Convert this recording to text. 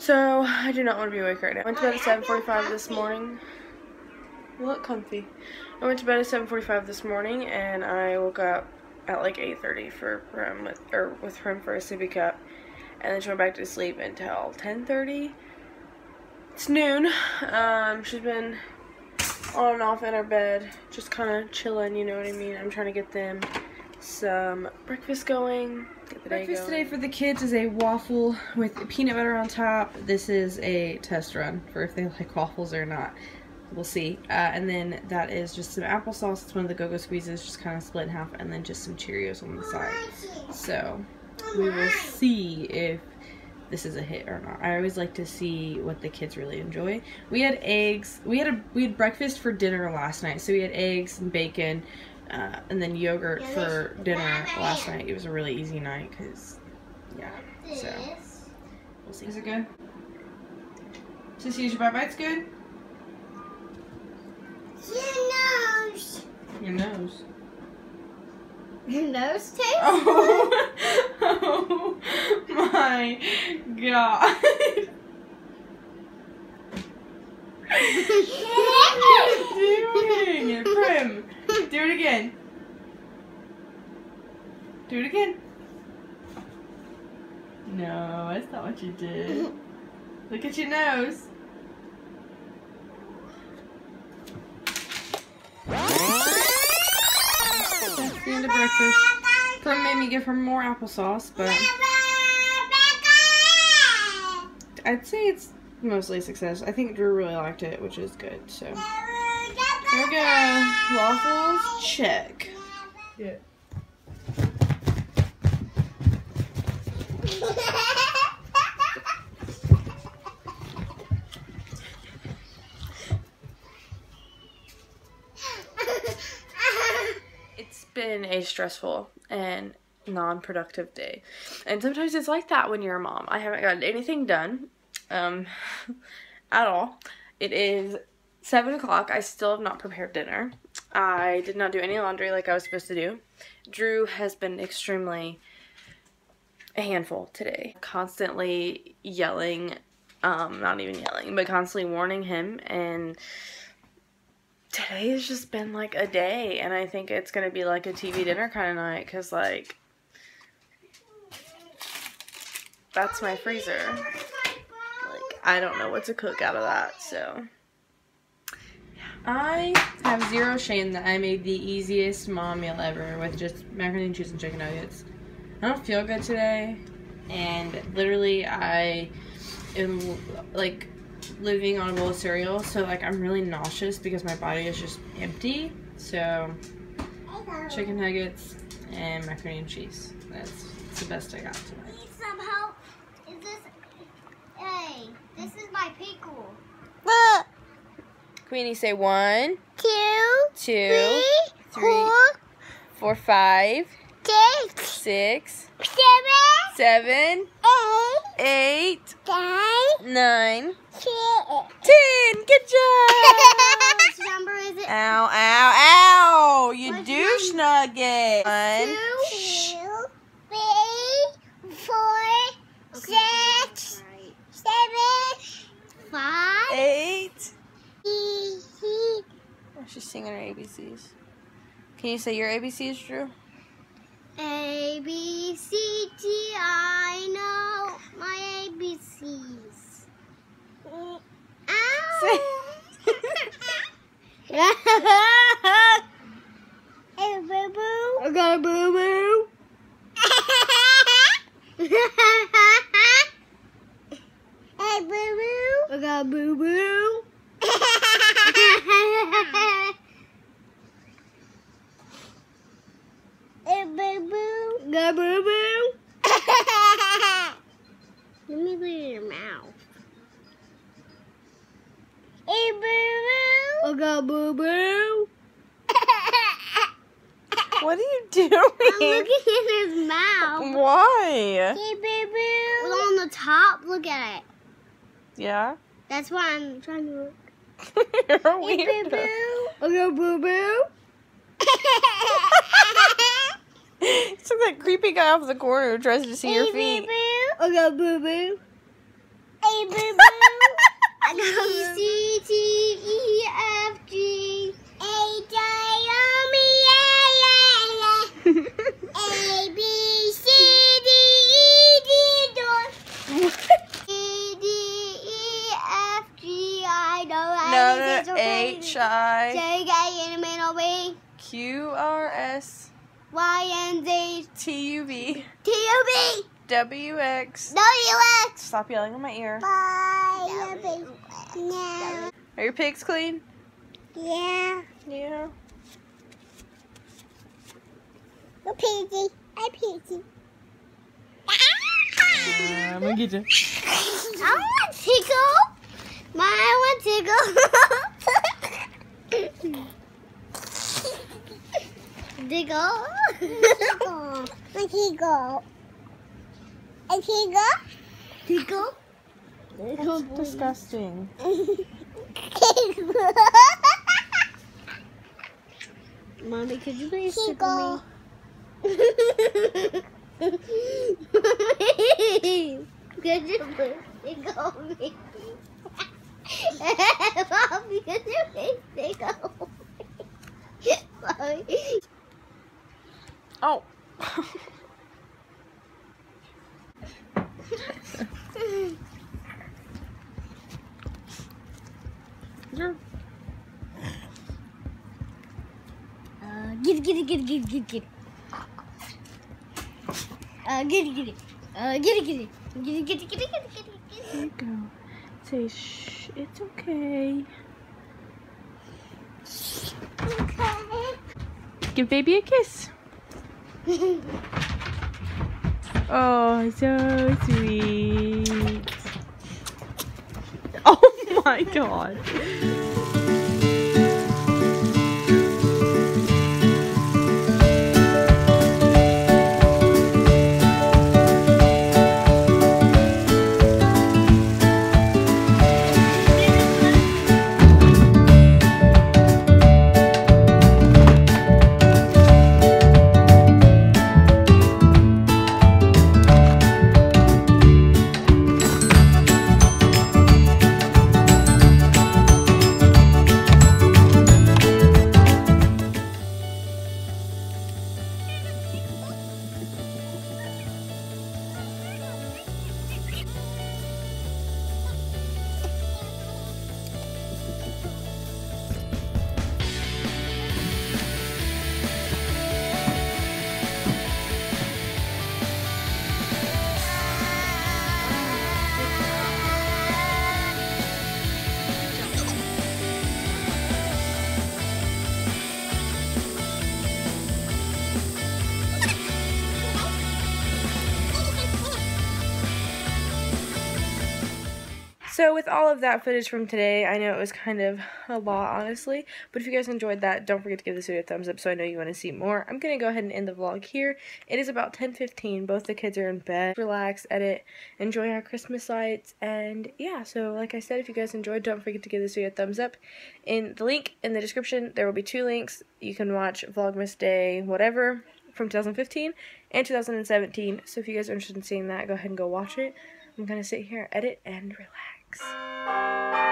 So, I do not want to be awake right now. I went to bed at 7.45 this morning. Look comfy. I went to bed at 7.45 this morning, and I woke up at like 8.30 for Prim, with, or with Prim for a sippy cup. And then she went back to sleep until 10.30. It's noon. Um, she's been on and off in her bed, just kind of chilling, you know what I mean? I'm trying to get them some breakfast going. Breakfast today for the kids is a waffle with peanut butter on top. This is a test run for if they like waffles or not. We'll see. Uh, and then that is just some applesauce. It's one of the Go-Go Squeezes, just kind of split in half. And then just some Cheerios on the side. So we will see if this is a hit or not. I always like to see what the kids really enjoy. We had eggs. We had a we had breakfast for dinner last night. So we had eggs and bacon, uh, and then yogurt for dinner last night. It was a really easy night because, yeah. So we'll see. Is it good? Sissy, is your bite bites good? Your nose. Your nose. Your nose taste oh, oh my god. what are you doing? Prim, do it again. Do it again. No, that's not what you did. Look at your nose. The end of breakfast. Prim made me give her more applesauce, but I'd say it's mostly a success. I think Drew really liked it, which is good. So there we go. Waffles, check. Yeah. It's been a stressful and non-productive day. And sometimes it's like that when you're a mom. I haven't gotten anything done um, at all. It is 7 o'clock. I still have not prepared dinner. I did not do any laundry like I was supposed to do. Drew has been extremely a handful today. Constantly yelling, um, not even yelling, but constantly warning him and today has just been like a day and I think it's going to be like a TV dinner kind of night cuz like that's my freezer. Like I don't know what to cook out of that, so I have zero shame that I made the easiest mom meal ever with just macaroni and cheese and chicken nuggets. I don't feel good today, and literally I am like living on a bowl of cereal, so like I'm really nauseous because my body is just empty. So chicken nuggets and macaroni and cheese. That's, that's the best I got tonight. Need some help? Is this? Hey, this is my pickle. Queenie, say one, Two, two, three, three, four, four, five, six, six, seven, seven, eight, eight, nine, nine, ten. ten. Good job. Which number is it? Ow, ow, ow! You What's douche nugget. One. Two, three, four, six, seven, five. Eight. Oh, she's singing her ABCs. Can you say your ABCs, Drew? A B C D I know my ABCs. Ow! Say- hey, boo boo. I got a boo boo. hey, boo boo. Got a boo boo. Let me look at your mouth. Hey, boo boo. A boo boo. What are you doing? I'm looking at his mouth. Why? Hey, boo boo. Well, on the top, look at it. Yeah. That's why I'm trying to look. You're a Hey, Boo boo. I got boo boo. It's like that creepy guy off the corner who tries to see your Hey, feet. boo boo. I got a boo boo. Hey, boo. I I know No, no, H I J K in the middle B Q R S Y N Z T U V T U B W X. W X. Stop yelling in my ear. Bye. No. Are your pigs clean? Yeah. Yeah. Go Pidgey. Hi Pidgey. Ah, I'm gonna get you. I want tickle. My I want tickle. Diggle. Tickle. A tickle. A tickle. Tickle. That's disgusting. Mommy, could you please tickle me? could you please tickle me? Mommy, could you please tickle me? Mommy. Oh. You're Uh, get it, get it, get it, get it, get it, get it. Uh, get it, get it. Uh, get it, get it. Get it, get it, get it, get it, get it, get There you go. Say shh, it's okay. Give baby a kiss. Oh, so sweet. Oh my god. So with all of that footage from today, I know it was kind of a lot, honestly. But if you guys enjoyed that, don't forget to give this video a thumbs up so I know you want to see more. I'm going to go ahead and end the vlog here. It is about 10.15. Both the kids are in bed. Relax, edit, enjoy our Christmas lights. And yeah, so like I said, if you guys enjoyed, don't forget to give this video a thumbs up. In the link in the description, there will be two links. You can watch Vlogmas Day whatever from 2015 and 2017. So if you guys are interested in seeing that, go ahead and go watch it. I'm going to sit here, edit, and relax. Thanks.